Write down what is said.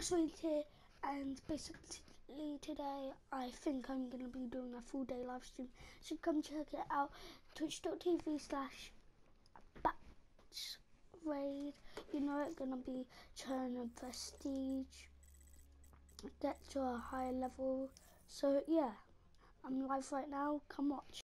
Sweet here, and basically today I think I'm gonna be doing a full day live stream. So come check it out. Twitch.tv slash batch Raid. You know it's gonna be turn of prestige. Get to a higher level. So yeah, I'm live right now. Come watch.